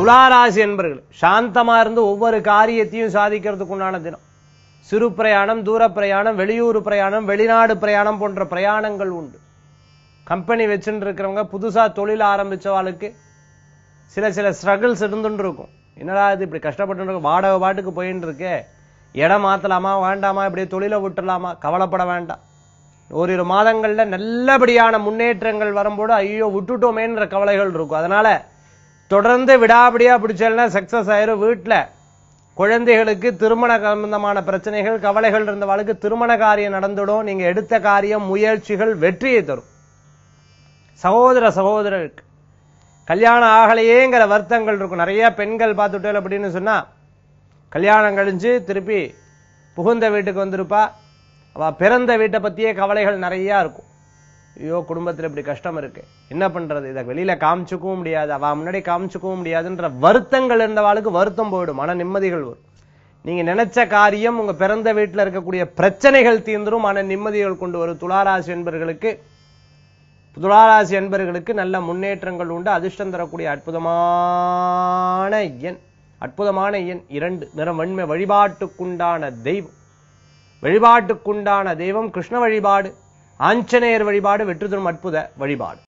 துளாராசி என்பர்கள். சாந்தமா இருந்து ஒவ்வொரு காரியத்தையும் சாதிக்கிறதுக்கு உண்டான தினம். சிறு பிரயாணம் தூர பிரயாணம் வெளியூர் பிரயாணம் வெளிநாடு பிரயாணம் போன்ற பிரயாணங்கள் உண்டு. கம்பெனி வச்சுட்டு இருக்கிறவங்க புதுசா தொழில் ஆரம்பிச்சவாளுக்கு சில சில ஸ்ட்ரகிள்ஸ் இருந்துட்டு இருக்கும். என்னடா இது இப்படி கஷ்டப்பட்டு இருக்கும் வாடகை பாட்டுக்கு போயின்னு இருக்கே. இடம் மாற்றலாமா வேண்டாமா? இப்படியே தொழிலை விட்டுலாமா கவலைப்பட வேண்டாம். ஓரிரு மாதங்களில் நல்லபடியான முன்னேற்றங்கள் வரும்போது ஐயோ விட்டுட்டோமேன்ற கவலைகள் இருக்கும். அதனால தொடர்ந்து விடாபடியா பிடிச்சல்னா சக்சஸ் ஆயிரும் வீட்டுல குழந்தைகளுக்கு திருமண சம்பந்தமான பிரச்சனைகள் கவலைகள் இருந்தவாளுக்கு திருமண காரியம் நடந்துடும். நீங்க எடுத்த காரியம் முயற்சிகள் வெற்றியை தரும். சகோதர சகோதரருக்கு. கல்யாணம் ஆகலையேங்கிற வருத்தங்கள் இருக்கும். நிறைய பெண்கள் பார்த்துட்டேன் அப்படின்னு சொன்னா கல்யாணம் கழிஞ்சு திருப்பி புகுந்த வீட்டுக்கு வந்திருப்பா. அவ பிறந்த வீட்டை பத்தியே கவலைகள் நிறைய இருக்கும். ஐயோ குடும்பத்துல இப்படி கஷ்டம் இருக்கு. என்ன பண்றது? இதை வெளியில காமிச்சுக்கவும் முடியாது. அவ முன்னாடி காமிச்சுக்கவும் முடியாதுன்ற வருத்தங்கள் இருந்தவாளுக்கு வருத்தம் போயிடும். மன நிம்மதிகள் வரும். நீங்க நினைச்ச காரியம் உங்க பிறந்த வீட்டுல இருக்கக்கூடிய பிரச்சனைகள் தீர்ந்துரும். மன நிம்மதிகள் கொண்டு வரும். துளாராசி என்பர்களுக்கு துளாராசி என்பர்களுக்கு நல்ல முன்னேற்றங்கள் உண்டு. அதிர்ஷ்டம் தரக்கூடிய அற்புதமான எண். அற்புதமான எண் இரண்டு. நிறம் வன்மை வழிபாட்டுக்குண்டான தெய்வம். வழிபாட்டுக்குண்டான தெய்வம். கிருஷ்ண வழிபாடு. ஆஞ்சநேயர் வழிபாடு வெற்றி தரும் அற்புத வழிபாடு.